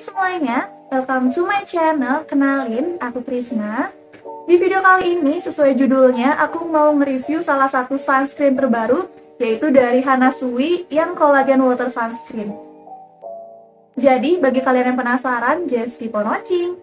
semuanya, welcome to my channel. Kenalin, aku Krisna. Di video kali ini, sesuai judulnya, aku mau nge-review salah satu sunscreen terbaru, yaitu dari Hana Sui yang Collagen Water Sunscreen. Jadi, bagi kalian yang penasaran, just keep on watching.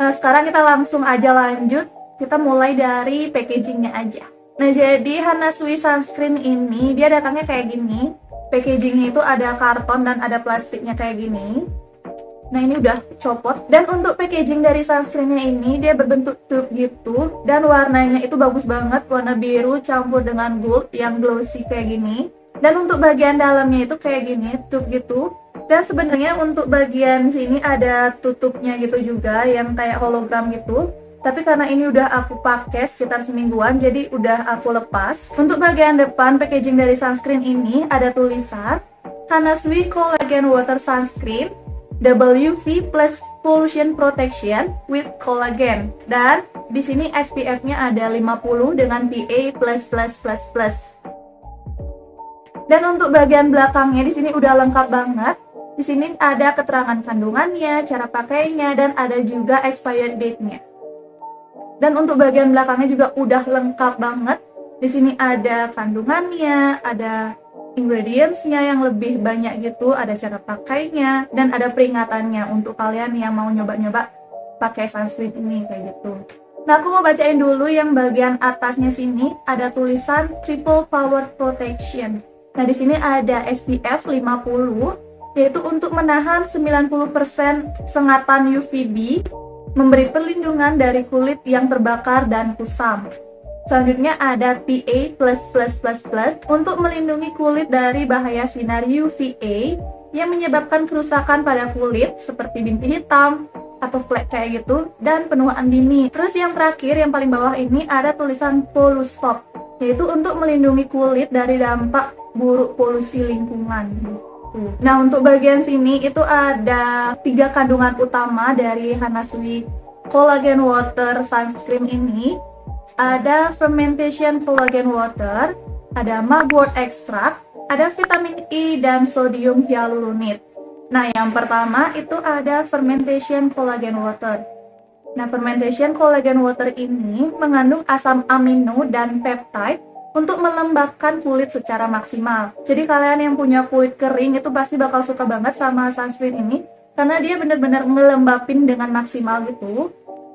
Nah, sekarang kita langsung aja lanjut. Kita mulai dari packagingnya aja. Nah, jadi Hana Sui Sunscreen ini, dia datangnya kayak gini. Packagingnya itu ada karton dan ada plastiknya kayak gini. Nah, ini udah copot. Dan untuk packaging dari sunscreennya ini, dia berbentuk tube gitu. Dan warnanya itu bagus banget, warna biru campur dengan gold yang glossy kayak gini. Dan untuk bagian dalamnya itu kayak gini, tube gitu. Dan sebenarnya untuk bagian sini ada tutupnya gitu juga, yang kayak hologram gitu tapi karena ini udah aku pakai sekitar semingguan jadi udah aku lepas untuk bagian depan packaging dari sunscreen ini ada tulisan Hana Sweet Collagen Water Sunscreen WV plus Pollution Protection with Collagen dan di sini SPF-nya ada 50 dengan PA++++. Dan untuk bagian belakangnya di sini udah lengkap banget. Di sini ada keterangan kandungannya, cara pakainya, dan ada juga expired date-nya. Dan untuk bagian belakangnya juga udah lengkap banget. Di sini ada kandungannya, ada ingredientsnya yang lebih banyak gitu, ada cara pakainya, dan ada peringatannya untuk kalian yang mau nyoba-nyoba pakai sunscreen ini kayak gitu. Nah, aku mau bacain dulu yang bagian atasnya sini ada tulisan Triple Power Protection. Nah, di sini ada SPF 50 yaitu untuk menahan 90% sengatan UVB memberi perlindungan dari kulit yang terbakar dan kusam. Selanjutnya ada PA++++ untuk melindungi kulit dari bahaya sinar UVA yang menyebabkan kerusakan pada kulit seperti bintik hitam atau flek kayak gitu dan penuaan dini. Terus yang terakhir yang paling bawah ini ada tulisan Polustop yaitu untuk melindungi kulit dari dampak buruk polusi lingkungan. Nah, untuk bagian sini itu ada tiga kandungan utama dari Hanasui Collagen Water Sunscreen ini. Ada fermentation collagen water, ada mugwort extract, ada vitamin E dan sodium hyaluronate. Nah, yang pertama itu ada fermentation collagen water. Nah, fermentation collagen water ini mengandung asam amino dan peptide untuk melembabkan kulit secara maksimal. Jadi kalian yang punya kulit kering itu pasti bakal suka banget sama sunscreen ini karena dia benar-benar ngelembapin dengan maksimal gitu.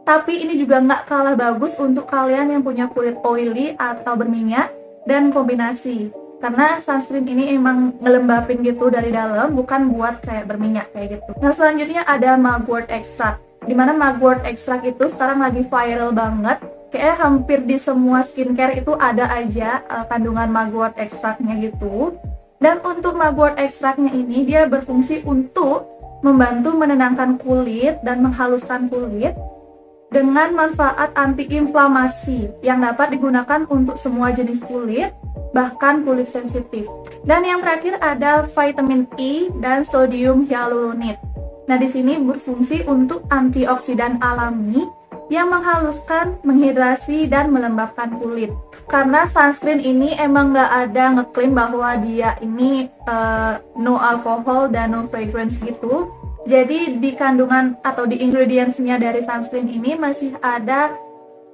Tapi ini juga nggak kalah bagus untuk kalian yang punya kulit oily atau berminyak dan kombinasi. Karena sunscreen ini emang ngelembapin gitu dari dalam, bukan buat kayak berminyak kayak gitu. Nah selanjutnya ada mugwort extract. Di mana mugwort extract itu sekarang lagi viral banget kayak hampir di semua skincare itu ada aja uh, kandungan mugwort ekstraknya gitu. Dan untuk mugwort ekstraknya ini dia berfungsi untuk membantu menenangkan kulit dan menghaluskan kulit dengan manfaat antiinflamasi yang dapat digunakan untuk semua jenis kulit, bahkan kulit sensitif. Dan yang terakhir ada vitamin E dan sodium hyaluronate. Nah, di sini berfungsi untuk antioksidan alami yang menghaluskan, menghidrasi, dan melembabkan kulit. Karena sunscreen ini emang nggak ada ngeklaim bahwa dia ini uh, no alcohol dan no fragrance gitu. Jadi di kandungan atau di ingredientsnya dari sunscreen ini masih ada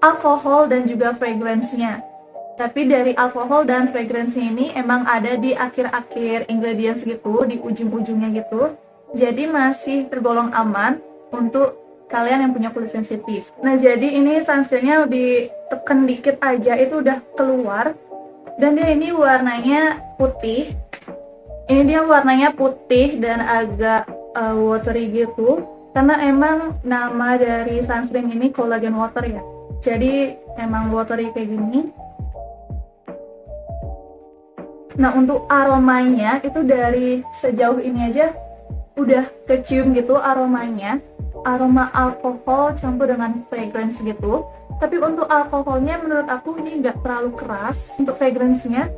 alkohol dan juga fragrance-nya. Tapi dari alkohol dan fragrance ini emang ada di akhir-akhir ingredients gitu, di ujung-ujungnya gitu. Jadi masih tergolong aman untuk kalian yang punya kulit sensitif. Nah, jadi ini sunscreennya ditekan dikit aja itu udah keluar. Dan dia ini warnanya putih. Ini dia warnanya putih dan agak uh, watery gitu. Karena emang nama dari sunscreen ini collagen water ya. Jadi emang watery kayak gini. Nah, untuk aromanya itu dari sejauh ini aja udah kecium gitu aromanya aroma alkohol campur dengan fragrance gitu. Tapi untuk alkoholnya menurut aku ini nggak terlalu keras untuk fragrance-nya.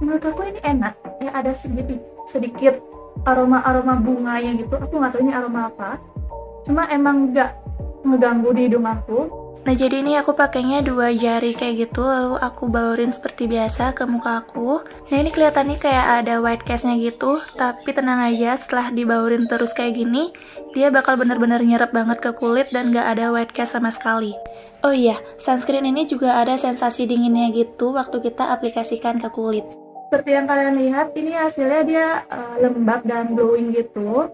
Menurut aku ini enak. Ya ada sedikit sedikit aroma aroma bunganya gitu. Aku nggak tahu ini aroma apa. Cuma emang nggak ngeganggu di hidung aku Nah jadi ini aku pakainya dua jari kayak gitu lalu aku baurin seperti biasa ke muka aku. Nah ini kelihatannya kayak ada white castnya gitu, tapi tenang aja setelah dibaurin terus kayak gini, dia bakal bener-bener nyerap banget ke kulit dan gak ada white cast sama sekali. Oh iya, sunscreen ini juga ada sensasi dinginnya gitu waktu kita aplikasikan ke kulit. Seperti yang kalian lihat, ini hasilnya dia uh, lembab dan glowing gitu.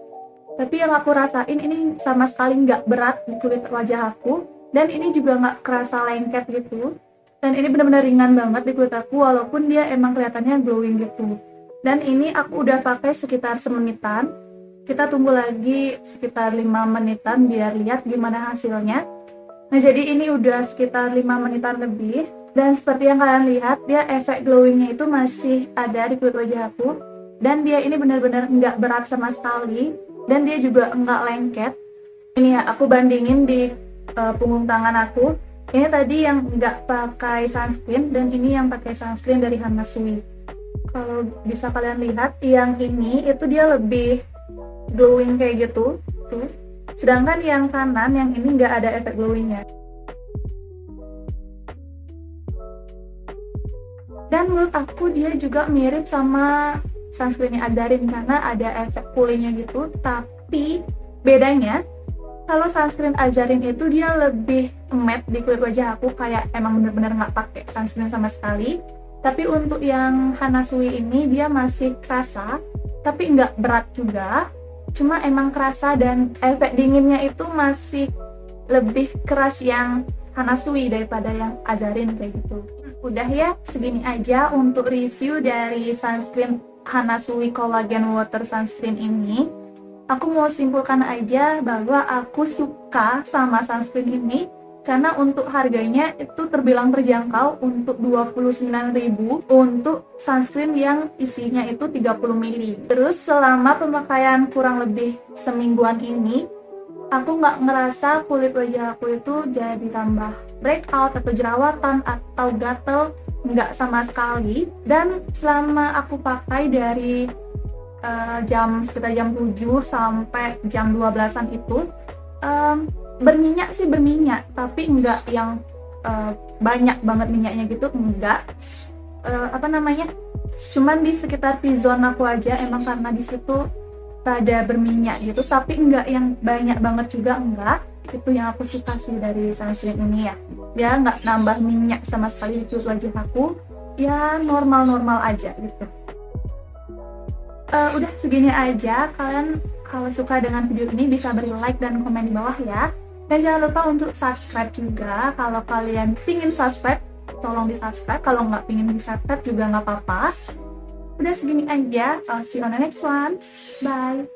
Tapi yang aku rasain ini sama sekali nggak berat di kulit wajah aku dan ini juga nggak kerasa lengket gitu. Dan ini benar-benar ringan banget di kulit aku walaupun dia emang kelihatannya glowing gitu. Dan ini aku udah pakai sekitar semenitan. Kita tunggu lagi sekitar 5 menitan biar lihat gimana hasilnya. Nah jadi ini udah sekitar 5 menitan lebih. Dan seperti yang kalian lihat dia efek glowingnya itu masih ada di kulit wajah aku. Dan dia ini benar-benar nggak berat sama sekali. Dan dia juga nggak lengket. Ini ya aku bandingin di uh, punggung tangan aku. Ini tadi yang nggak pakai sunscreen dan ini yang pakai sunscreen dari Hana Sui. Kalau bisa kalian lihat yang ini itu dia lebih glowing kayak gitu. Tuh. Sedangkan yang kanan yang ini nggak ada efek glowingnya. Dan menurut aku dia juga mirip sama sunscreennya Azarin karena ada efek coolingnya gitu. Tapi bedanya kalau sunscreen Azarin itu dia lebih matte di kulit wajah aku kayak emang bener-bener nggak pakai sunscreen sama sekali. Tapi untuk yang Hanasui ini dia masih kerasa tapi nggak berat juga. Cuma emang kerasa dan efek dinginnya itu masih lebih keras yang Hanasui daripada yang Azarin kayak gitu. Udah ya segini aja untuk review dari sunscreen Hanasui Collagen Water Sunscreen ini aku mau simpulkan aja bahwa aku suka sama sunscreen ini karena untuk harganya itu terbilang terjangkau untuk 29.000 untuk sunscreen yang isinya itu 30 ml. Terus selama pemakaian kurang lebih semingguan ini, aku nggak ngerasa kulit wajah aku itu jadi tambah breakout atau jerawatan atau gatel nggak sama sekali dan selama aku pakai dari uh, jam sekitar jam 7 sampai jam 12-an itu um, berminyak sih berminyak tapi enggak yang uh, banyak banget minyaknya gitu enggak. Uh, apa namanya cuman di sekitar T-zone aku aja emang karena di situ rada berminyak gitu tapi enggak yang banyak banget juga enggak. Itu yang aku suka sih dari sunscreen ini ya. Dia nggak nambah minyak sama sekali di wajah aku. Ya normal-normal aja gitu uh, udah segini aja. Kalian kalau suka dengan video ini bisa beri like dan komen di bawah ya. Dan jangan lupa untuk subscribe juga. Kalau kalian pingin subscribe tolong di subscribe kalau nggak pingin di subscribe juga nggak apa-apa. Udah segini aja. I'll see you on the next one. Bye